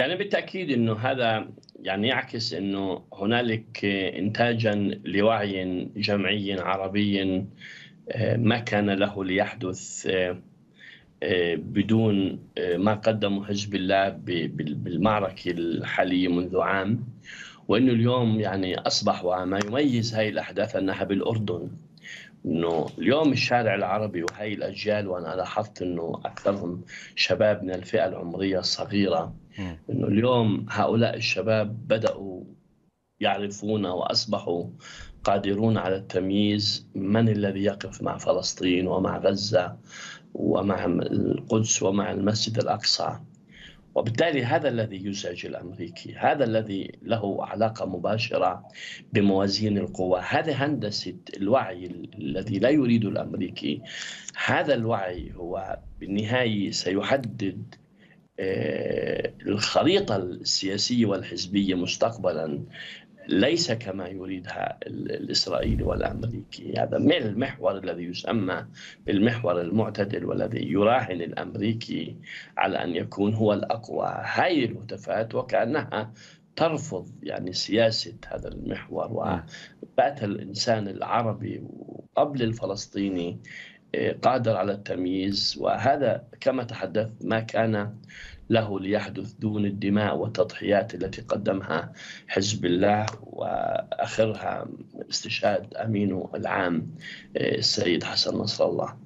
يعني بالتأكيد إنه هذا يعني يعكس إنه هنالك انتاجا لوعي جمعي عربي آه، ما كان له ليحدث آه، آه، بدون ما قدمه حزب الله بالمعركة الحالية منذ عام. وإنه اليوم يعني أصبح وما يميز هاي الأحداث أنها بالأردن. إنه اليوم الشارع العربي وهي الأجيال وأنا لاحظت إنه أكثرهم شباب من الفئة العمرية الصغيرة. إنه اليوم هؤلاء الشباب بدأوا يعرفون وأصبحوا قادرون على التمييز من الذي يقف مع فلسطين ومع غزة ومع القدس ومع المسجد الأقصى. وبالتالي هذا الذي يزعج الأمريكي، هذا الذي له علاقة مباشرة بموازين القوى، هذه هندسة الوعي الذي لا يريد الأمريكي. هذا الوعي هو بالنهاية سيحدد آه، الخريطة السياسية والحزبية مستقبلا ليس كما يريدها الإسرائيلي والأمريكي هذا المحور الذي يسمى بالمحور المعتدل والذي يراهن الأمريكي على أن يكون هو الأقوى. هاي الهتافات وكأنها ترفض يعني سياسة هذا المحور. وبات الإنسان العربي قبل الفلسطيني قادر على التمييز وهذا كما تحدثت ما كان له ليحدث دون الدماء والتضحيات التي قدمها حزب الله وآخرها استشهاد أمينه العام آه، السيد حسن نصر الله.